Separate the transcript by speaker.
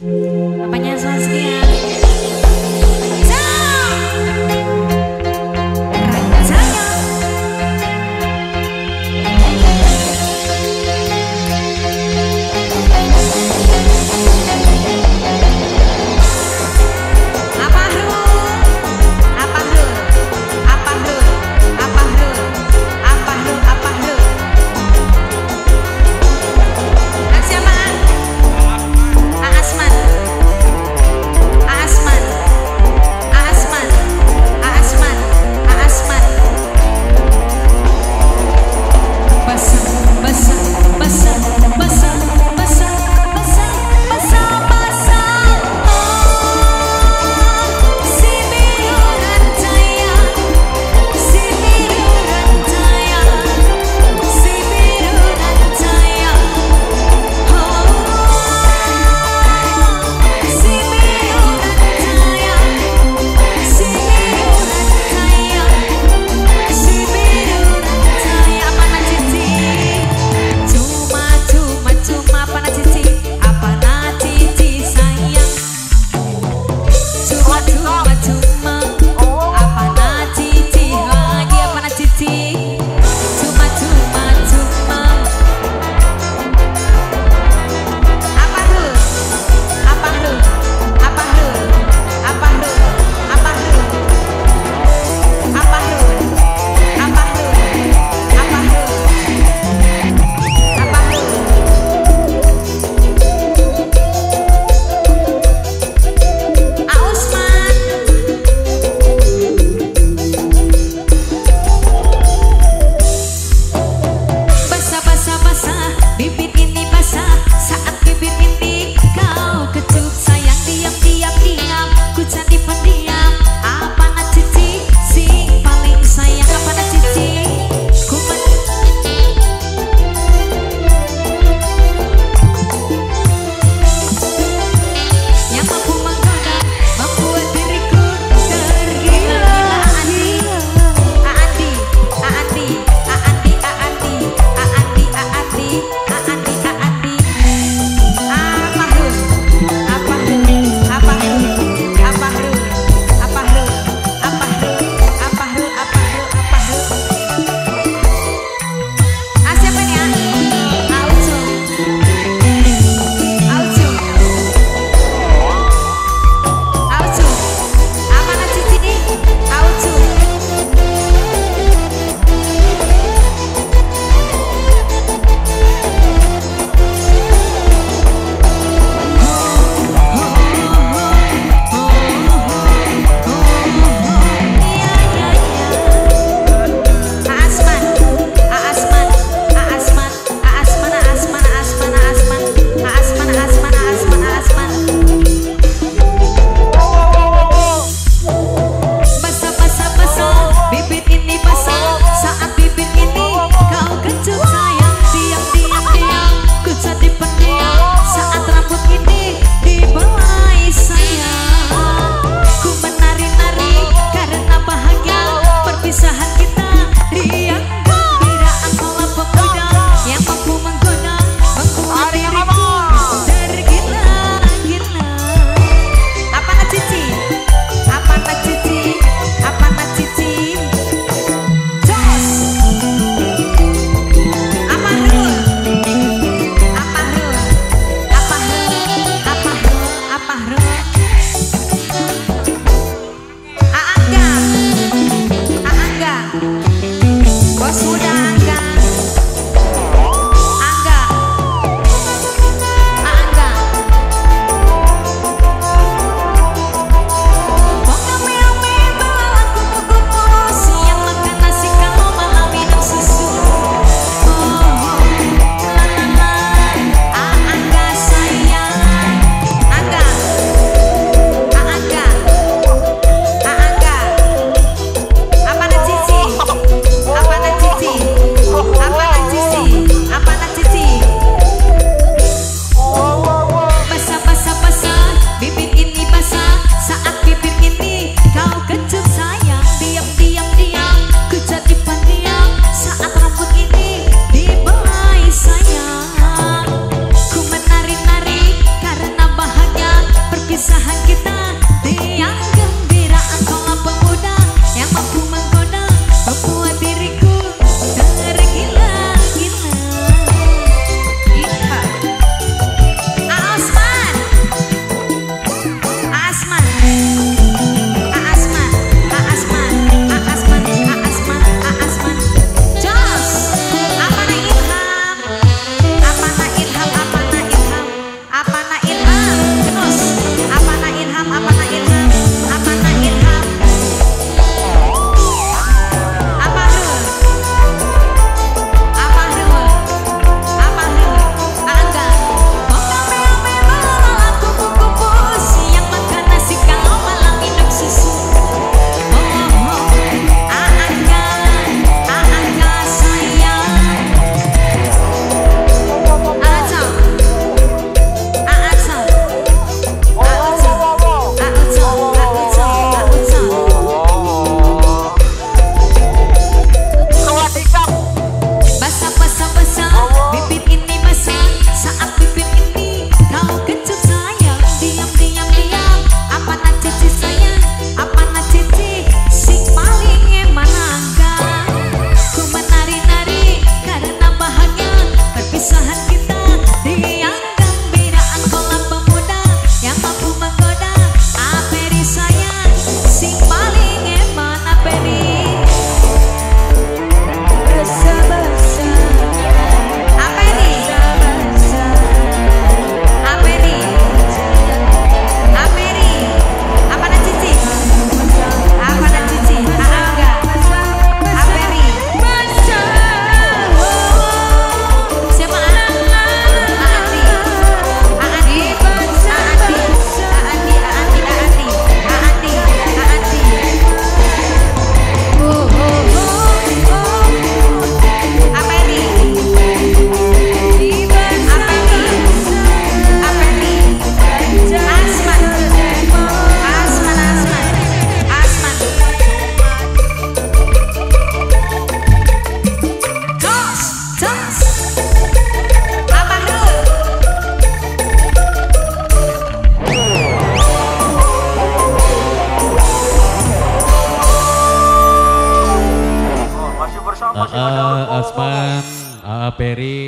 Speaker 1: Napena zaizkiera
Speaker 2: Berry